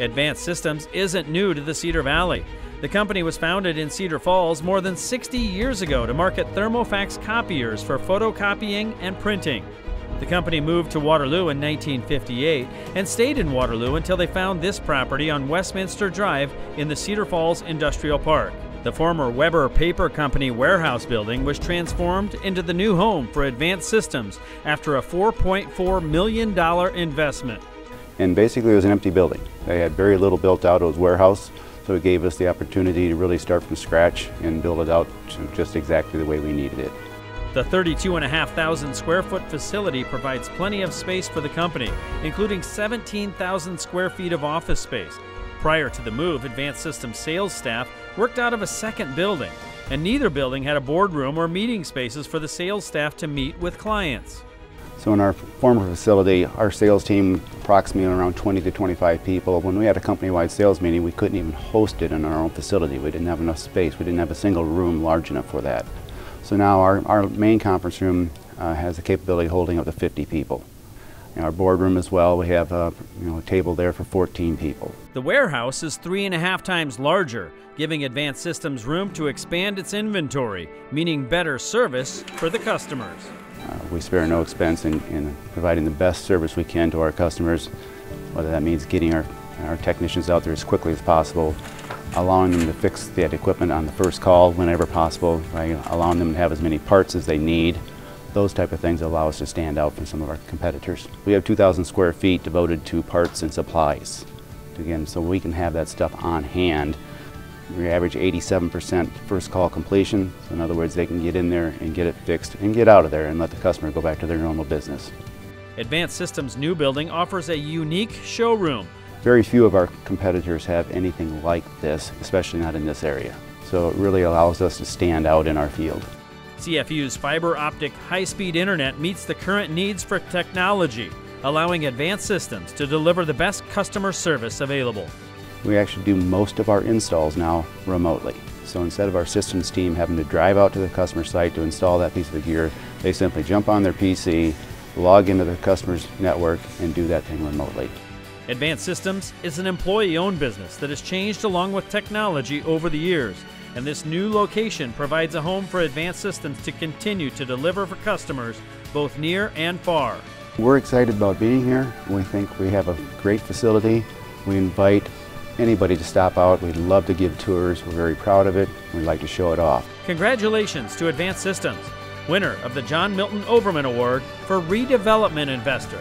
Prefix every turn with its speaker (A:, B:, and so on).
A: Advanced Systems isn't new to the Cedar Valley. The company was founded in Cedar Falls more than 60 years ago to market thermofax copiers for photocopying and printing. The company moved to Waterloo in 1958 and stayed in Waterloo until they found this property on Westminster Drive in the Cedar Falls Industrial Park. The former Weber Paper Company warehouse building was transformed into the new home for Advanced Systems after a $4.4 million investment.
B: And basically it was an empty building. They had very little built out. It was warehouse, so it gave us the opportunity to really start from scratch and build it out to just exactly the way we needed it.
A: The 32,500 square foot facility provides plenty of space for the company, including 17,000 square feet of office space. Prior to the move, Advanced Systems sales staff worked out of a second building, and neither building had a boardroom or meeting spaces for the sales staff to meet with clients.
B: So in our former facility, our sales team approximately around 20 to 25 people. When we had a company-wide sales meeting, we couldn't even host it in our own facility. We didn't have enough space. We didn't have a single room large enough for that. So now our, our main conference room uh, has the capability of holding up to 50 people. In our boardroom as well, we have a, you know, a table there for 14 people.
A: The warehouse is three and a half times larger, giving Advanced Systems room to expand its inventory, meaning better service for the customers.
B: Uh, we spare no expense in, in, providing the best service we can to our customers, whether that means getting our, our technicians out there as quickly as possible, allowing them to fix that equipment on the first call whenever possible, allowing them to have as many parts as they need. Those type of things allow us to stand out from some of our competitors. We have 2,000 square feet devoted to parts and supplies. Again, so we can have that stuff on hand. We average 87% first call completion. So in other words, they can get in there and get it fixed and get out of there and let the customer go back to their normal business.
A: Advanced Systems' new building offers a unique showroom
B: very few of our competitors have anything like this, especially not in this area. So it really allows us to stand out in our field.
A: CFU's fiber optic high speed internet meets the current needs for technology, allowing advanced systems to deliver the best customer service available.
B: We actually do most of our installs now remotely. So instead of our systems team having to drive out to the customer site to install that piece of gear, they simply jump on their PC, log into the customer's network, and do that thing remotely.
A: Advanced Systems is an employee owned business that has changed along with technology over the years, and this new location provides a home for Advanced Systems to continue to deliver for customers both near and far.
B: We're excited about being here. We think we have a great facility. We invite anybody to stop out. We'd love to give tours. We're very proud of it. We'd like to show it off.
A: Congratulations to Advanced Systems, winner of the John Milton Overman Award for Redevelopment Investor.